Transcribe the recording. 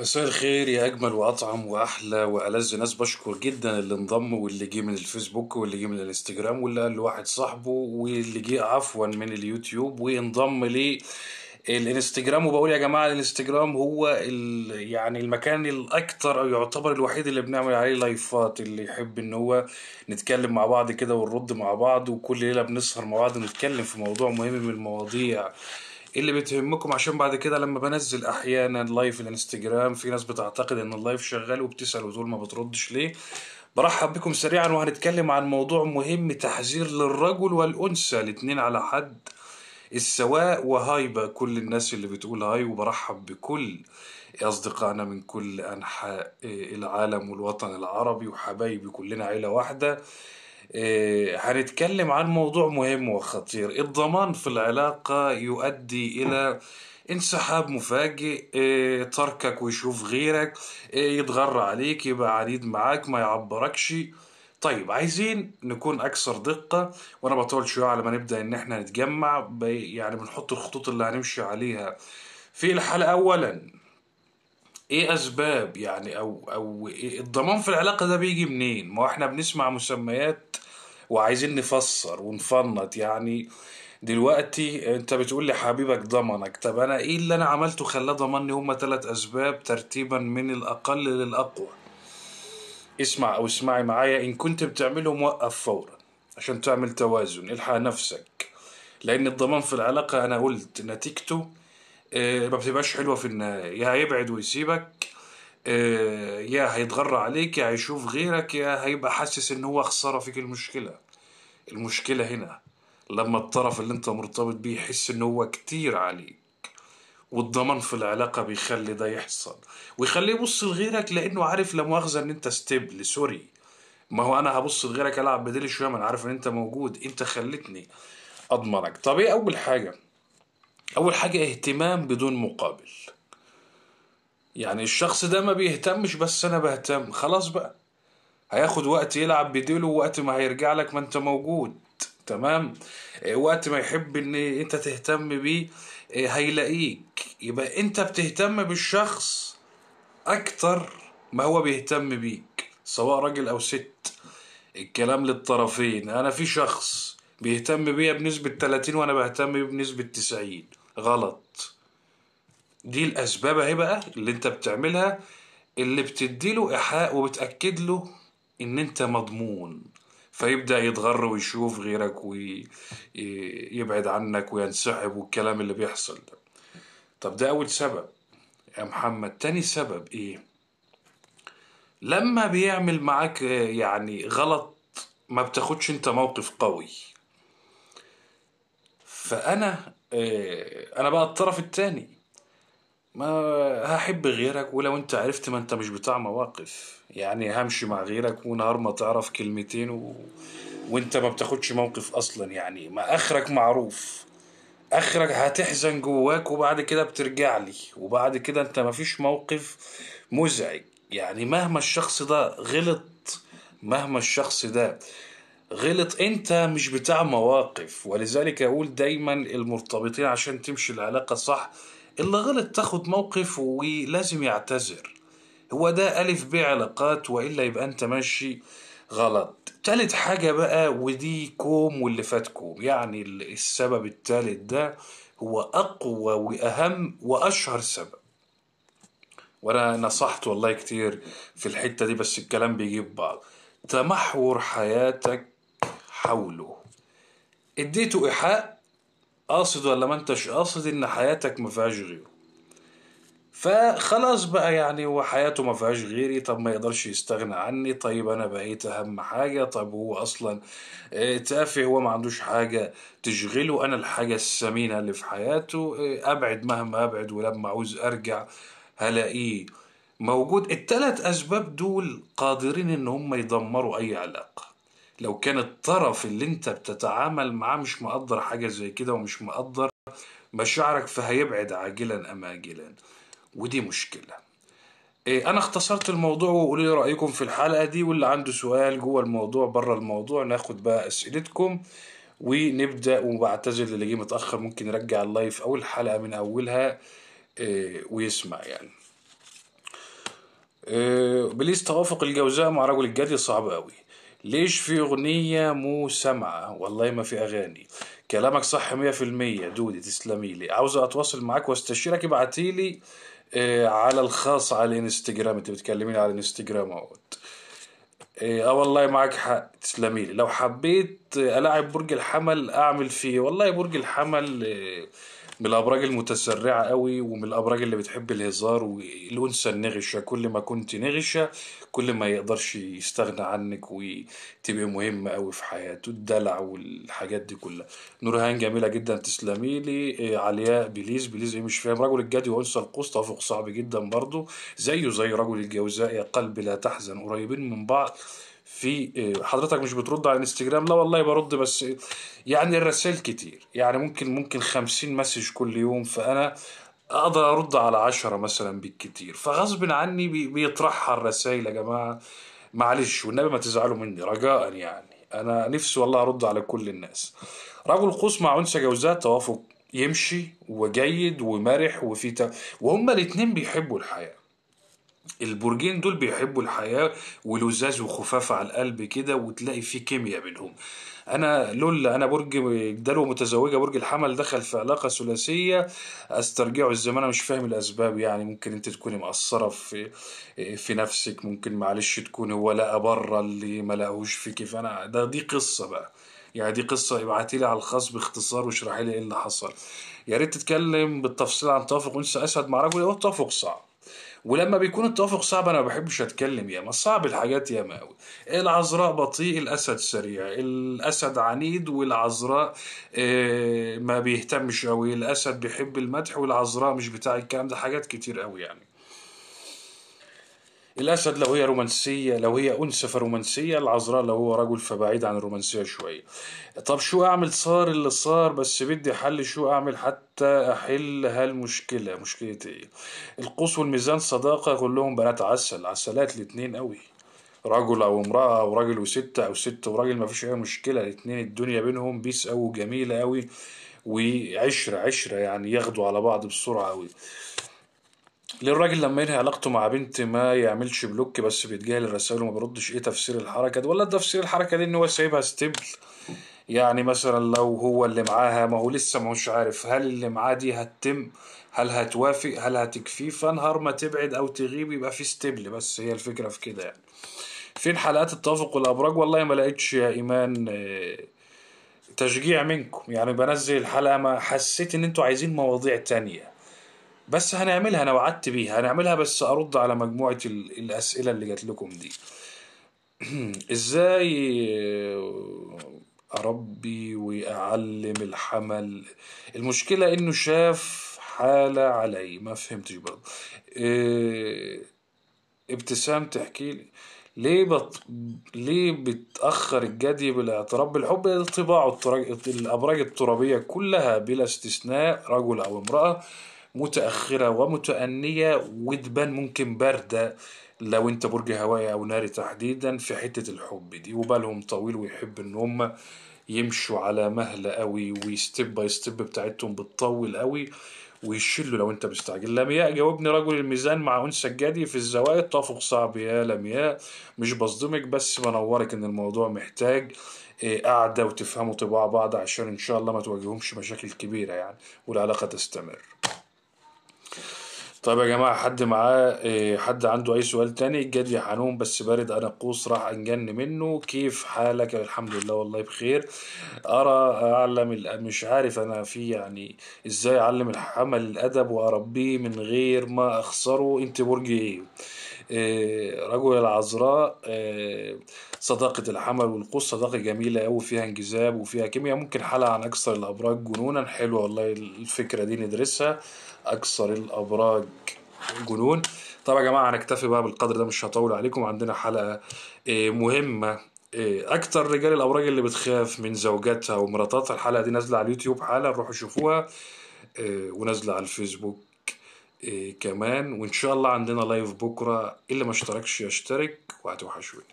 مساء الخير يا أجمل وأطعم وأحلى وألذ ناس بشكر جدا اللي انضم واللي جه من الفيسبوك واللي جه من الإنستجرام واللي قال لواحد صاحبه واللي جه عفوا من اليوتيوب وانضم لي الإنستجرام وبقول يا جماعة الإنستجرام هو. يعني المكان الأكتر أو يعتبر الوحيد اللي بنعمل عليه لايفات اللي يحب إن هو نتكلم مع بعض كده ونرد مع بعض وكل ليلة بنسهر مع بعض ونتكلم في موضوع مهم من المواضيع اللي بتهمكم عشان بعد كده لما بنزل أحيانا live الانستجرام في ناس بتعتقد إن ال live شغال وبتسأل وتقول ما بتردش ليه؟ برحب بكم سريعا وهنتكلم عن موضوع مهم تحذير للرجل والأنثى الاتنين على حد السواء و hi بقى كل الناس اللي بتقول hi وبرحب بكل أصدقائنا من كل أنحاء العالم والوطن العربي وحبايبي كلنا عيلة واحدة. هنتكلم عن موضوع مهم وخطير. الضمان في العلاقة يؤدي إلى انسحاب مفاجئ آه، تركك ويشوف غيرك آه، يتغرى عليك يبقى عنيد معاك ما يعبركش. طيب عايزين نكون أكثر دقة وأنا بطول شوية على ما نبدأ إن إحنا نتجمع يعني بنحط الخطوط اللي هنمشي عليها. في الحلقة أولا إيه أسباب يعني أو أو إيه الضمان في العلاقة ده بيجي منين؟ ما إحنا بنسمع مسميات وعايزين نفسر ونفنط. يعني دلوقتي انت بتقول لي حبيبك ضمنك. طب أنا إيه اللي أنا عملته خلاه ضمني هما ثلاث أسباب ترتيبا من الأقل للأقوى؟ اسمع أو اسمعي معايا. إن كنت بتعملهم وقف فورا عشان تعمل توازن. الحق نفسك. لأن الضمان في العلاقة أنا قلت نتيجته آه، ما بتبقاش حلوة في النهاية. يا هيبعد ويسيبك يا هيتغرى عليك يا هيشوف غيرك يا هيبقى حاسس إن هو خسارة فيك المشكلة. المشكلة هنا لما الطرف اللي أنت مرتبط بيه يحس إن هو كتير عليك والضمان في العلاقة بيخلي ده يحصل. ويخليه يبص لغيرك لأنه عارف لا مؤاخذة إن أنت استبن sorry ما هو أنا هبص لغيرك ألعب بديلي شوية ما أنا عارف إن أنت موجود. أنت خلتني أضمنك. طب إيه أول حاجة؟ أول حاجة اهتمام بدون مقابل. يعني الشخص ده ما بيهتمش بس أنا بهتم. خلاص بقى. هياخد وقت يلعب بديله ووقت ما هيرجع لك ما أنت موجود. تمام؟ إيه، وقت ما يحب إن أنت تهتم بيه إيه، هيلاقيك. يبقى أنت بتهتم بالشخص أكتر ما هو بيهتم بيك سواء راجل أو ست. الكلام للطرفين. أنا في شخص بيهتم بيا بنسبة 30 وأنا بهتم بيه بنسبة 90 غلط. دي الأسباب أهي بقى اللي أنت بتعملها اللي بتديله إيحاء وبتأكد له إن أنت مضمون. فيبدأ يتغر ويشوف غيرك ويبعد عنك وينسحب والكلام اللي بيحصل ده. طب ده أول سبب. يا محمد تاني سبب إيه؟ لما بيعمل معاك يعني غلط ما بتاخدش أنت موقف قوي. فأنا آه، أنا بقى الطرف التاني. ما هحب غيرك ولو انت عرفت ما انت مش بتاع مواقف. يعني همشي مع غيرك ونهار ما تعرف كلمتين و... وانت ما بتاخدش موقف أصلا. يعني ما آخرك معروف. آخرك هتحزن جواك وبعد كده بترجع لي. وبعد كده انت ما فيش موقف مزعج. يعني مهما الشخص ده غلط مهما الشخص ده غلط انت مش بتاع مواقف. ولذلك أقول دايما المرتبطين عشان تمشي العلاقة صح اللي غلط تاخد موقف ولازم يعتذر. هو ده ألف ب علاقات وإلا يبقى أنت ماشي غلط. تالت حاجة بقى ودي كوم واللي فات كوم. يعني ال- السبب التالت ده هو أقوى وأهم وأشهر سبب. وأنا نصحت والله كتير في الحتة دي بس الكلام بيجيب بعض. تمحور حياتك حوله. اديته إيحاء قاصد ولا ما انتش قاصد إن حياتك ما فيهاش غيره. فخلاص بقى يعني هو حياته ما فيهاش غيري طب ما يقدرش يستغنى عني طيب أنا بقيت أهم حاجة طب هو أصلا آه، تافه هو ما عندوش حاجة تشغله أنا الحاجة الثمينة اللي في حياته آه، أبعد مهما أبعد ولما عاوز أرجع هلاقيه موجود. التلات أسباب دول قادرين إن هم يدمروا أي علاقة. لو كان الطرف اللي انت بتتعامل معاه مش مقدر حاجة زي كده ومش مقدر مشاعرك فهيبعد عاجلا أم اجلا. ودي مشكلة. إيه أنا اختصرت الموضوع وقولوا لي رأيكم في الحلقة دي واللي عنده سؤال جوه الموضوع بره الموضوع ناخد بقى أسئلتكم ونبدأ. وبعتذر للي جه متأخر ممكن يرجع اللايف أو الحلقة من أولها إيه ويسمع يعني. آه، please توافق الجوزاء مع رجل الجدي صعب قوي ليش في أغنية مو سامعة والله ما في أغاني. كلامك صح مية في المية دودي تسلمي لي. عاوزة أتواصل معاك واستشيرك ابعتيلي آه، على الخاص على الانستجرام انت بتكلميني على الانستجرام اهوت إيه، آه والله معاك حق. تسلمي لي. لو حبيت ألاعب برج الحمل أعمل فيه. والله برج الحمل إيه، من الأبراج المتسرعة قوي ومن الأبراج اللي بتحب الهزار والأنثى النغشة. كل ما كنت نغشة كل ما يقدرش يستغنى عنك وتبقى مهمة قوي في حياته. الدلع والحاجات دي كلها. نورهان جميلة جدا تسلمي لي. إيه، علياء please please إيه مش فاهم. رجل الجدي وأنثى القوس توافق صعب جدا برضه. زيه زي رجل الجوزاء. يا قلبي لا تحزن قريبين من بعض. في إيه، حضرتك مش بترد على الانستجرام؟ لا والله برد بس يعني الرسائل كتير. يعني ممكن ممكن خمسين message كل يوم فأنا أقدر أرد على عشرة مثلا بالكتير. فغصب عني بي- بيطرحها الرسائل يا جماعة. معلش والنبي ما تزعلوا مني رجاء يعني. أنا نفسي والله أرد على كل الناس. رجل قوس مع أنثى جوزاء توافق يمشي وجيد ومرح وفي ت... وهما الاتنين بيحبوا الحياة. البرجين دول بيحبوا الحياة ولزاز وخفاف على القلب كده وتلاقي في كيمياء بينهم. أنا لولا أنا برج دلو متزوجة برج الحمل دخل في علاقة ثلاثية أسترجعه الزمان. أنا مش فاهم الأسباب يعني. ممكن أنت تكوني مقصرة في في نفسك. ممكن معلش تكون هو لقى بره اللي ما لقاهوش فيكي فأنا ده دي قصة بقى. يعني دي قصة. ابعتي لي على الخاص باختصار واشرحي لي إيه اللي حصل. يا ريت تتكلم بالتفصيل عن توافق. انثى اسد مع رجل. هو التوافق صعب. ولما بيكون التوافق صعب أنا ما بحبش أتكلم ياما صعب الحاجات ياما قوي العذراء بطيء الأسد سريع الأسد عنيد والعذراء آه، ما بيهتمش قوي الأسد بيحب المدح والعذراء مش بتاع الكلام ده حاجات كتير قوي يعني. الأسد لو هي رومانسية لو هي أنثى فرومانسية العذراء لو هو رجل فبعيد عن الرومانسية شوية. طب شو أعمل؟ صار اللي صار بس بدي حل شو أعمل حتى أحل هالمشكلة. مشكلة إيه القوس والميزان صداقة كلهم بنات عسل عسلات الاتنين قوي. رجل أو امرأة أو راجل وست أو ست وراجل ما فيش أي مشكلة. الاتنين الدنيا بينهم peace أوي جميلة أوي وعشرة عشرة يعني ياخدوا على بعض بسرعة أوي للراجل لما ينهي علاقته مع بنت ما يعملش block بس بيتجاهل الرسائل وما بيردش. إيه تفسير الحركة دي؟ ولا تفسير الحركة دي إن هو سايبها استبن. يعني مثلا لو هو اللي معاها ما هو لسه ما هوش عارف هل اللي معاه دي هتتم؟ هل هتوافق؟ هل هتكفيه؟ فنهار ما تبعد أو تغيب يبقى في استبن. بس هي الفكرة في كده يعني. فين حلقات التوافق والأبراج؟ والله ما لقيتش يا إيمان آه، تشجيع منكم. يعني بنزل الحلقة ما حسيت إن أنتوا عايزين مواضيع تانية. بس هنعملها أنا وعدت بيها. هنعملها بس أرد على مجموعة ال- الأسئلة اللي جات لكم دي. إزاي أربي وأعلم الحمل؟ المشكلة إنه شاف حالة علي. ما فهمتش برضه. إيه، ابتسام تحكي لي. ليه بط... ليه بتأخر الجدي بالاعتراف بالحب؟ طباعه الترا... الأبراج الترابية كلها بلا استثناء رجل أو امرأة. متأخرة ومتأنية وتبان ممكن باردة لو انت برج هوائي أو ناري تحديدا في حتة الحب دي. وبالهم طويل ويحب إن هم يمشوا على مهلة قوي و step by step بتاعتهم بتطول قوي ويشلوا لو انت مستعجل. لمياء جاوبني رجل الميزان مع انثى الجدي في الزوايا. توافق صعب يا لمياء مش بصدمك بس بنورك إن الموضوع محتاج إيه، قعدة وتفهموا طباع بعض عشان إن شاء الله ما تواجههمش مشاكل كبيرة يعني والعلاقة تستمر. طيب يا جماعة حد معاه إيه، حد عنده أي سؤال تاني؟ جد يا حنون بس بارد أنا قوس راح أنجن منه. كيف حالك؟ الحمد لله والله بخير. أرى أعلم مش عارف أنا في يعني إزاي أعلم الحمل الأدب وأربيه من غير ما أخسره. أنت برج إيه؟ إيه، رجل العذراء إيه، صداقة الحمل والقوس. صداقة جميلة أوي فيها انجذاب وفيها كيمياء. ممكن حلقة عن أكثر الأبراج جنونا؟ حلوة والله الفكرة دي ندرسها. أكثر الأبراج. جنون طب يا جماعة هنكتفي بقى بالقدر ده مش هطول عليكم. عندنا حلقة إيه، مهمة إيه، أكتر رجال الأبراج اللي بتخاف من زوجاتها ومراتاتها. الحلقة دي نازلة على اليوتيوب حالا روحوا شوفوها إيه، ونازلة على الفيسبوك كمان. وإن شاء الله عندنا لايف بكرة. اللي ما اشتركش يشترك وهتوحشوني